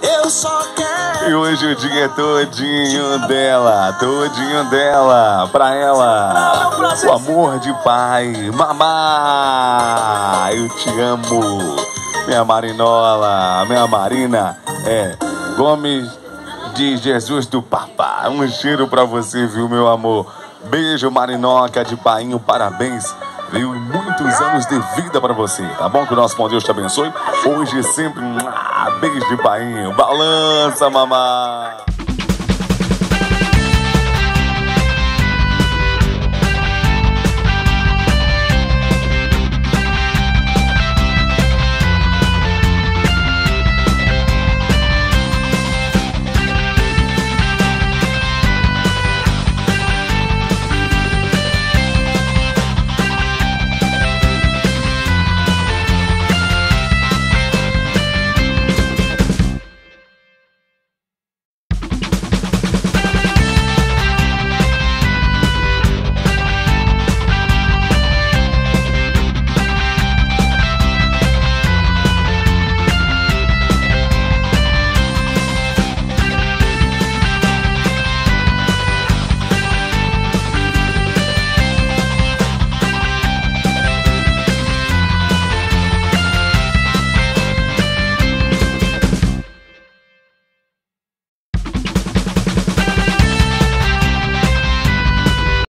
Eu só quero. E hoje o dia é todinho dela, todinho dela, pra ela. O amor de pai, mamá, eu te amo. Minha Marinola, minha Marina, é Gomes de Jesus do Papá. Um cheiro pra você, viu, meu amor? Beijo, Marinoca de painho, parabéns. Viu? E muitos anos de vida pra você, tá bom? Que o nosso bom Deus te abençoe. Hoje sempre beijo de painho. Balança, mamá.